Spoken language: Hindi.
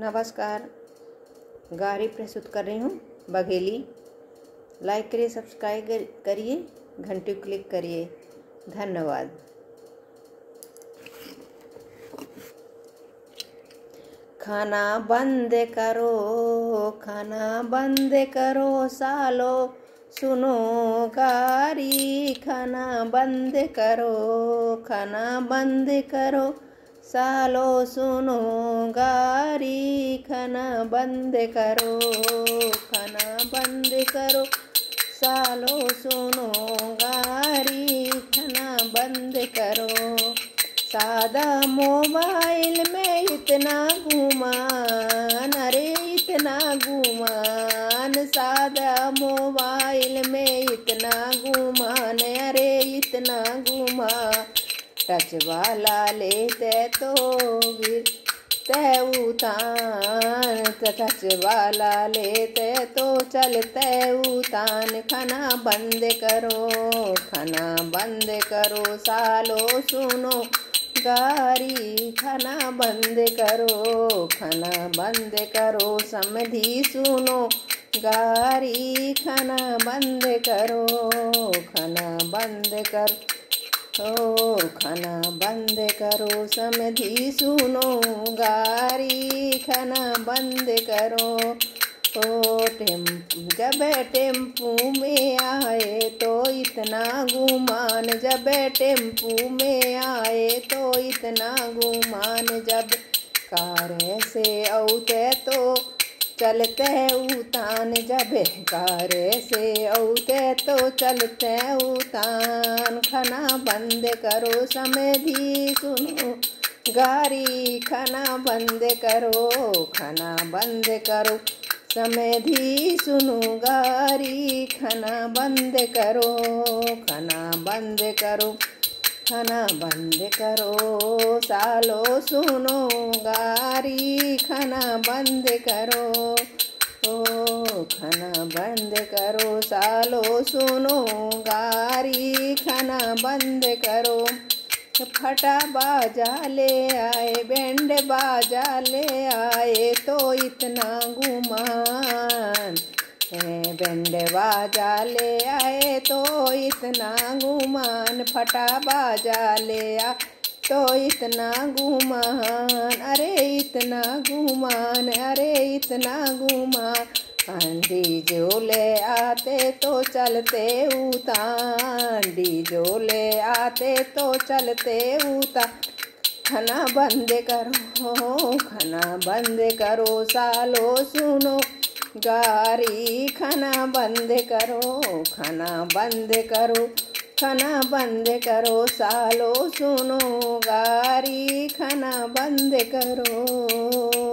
नमस्कार। गारी प्रस्तुत कर रही हूँ, बघेली। लाइक करिए सब्सक्राइब करिए, घंटी क्लिक करिए। धन्यवाद। खाना बंद करो, खाना बंद करो सालो। सुनो गारी खाना बंद करो, खाना बंद करो सालो। सुनो गारी खाना बंद करो खाना बंद करो। सालो सुनो गारी खाना बंद करो। सादा मोबाइल में इतना घुमान अरे इतना घुमान सादा मोबाइल में इतना घुमान अरे इतना घुमा टच वाला लेते तो गिरते उतान टच वाला लेते तो चलते उतान खाना बंद करो, खाना बंद करो, सालो सुनो गारी। खाना बंद करो, खाना बंद करो समधी सुनो गारी। खाना बंद करो, खाना बंद करो। खाना बंद करो समझी सुनो, गारी खाना बंद करो। ओ टेंपू, जब टेंपू में आए तो इतना गुमान, जब टेंपू में आए तो इतना गुमान, जब कार से औते तो चलते उतान जब कार से, औते तो चलते उतान। खाना बंद करो समय भी सुनो। गारी, खाना बंद करो, खाना बंद करो समय भी सुनो। गारी, खाना बंद करो, खाना बंद करो। खाना बंद करो, सालो सुनो गारी, खाना बंद करो। ओ, खाना बंद करो, सालो सुनो गारी, खाना बंद करो। फटा बाजा ले आए, बैंड बाजा ले आए तो इतना गुमान। बैंड बाजा ले आए तो इतना गुमान, फटा बाजा ले आ तो इतना गुमान, अरे इतना गुमान, अरे इतना गुमान। जो ले आते तो चलते उतान जो ले आते तो चलते उता खाना बंद करो, खाना बंद करो, सालो सुनो। गारी, खाना बंद करो, खाना बंद करो, खाना बंद करो, सालो सुनो, गारी, खाना बंद करो।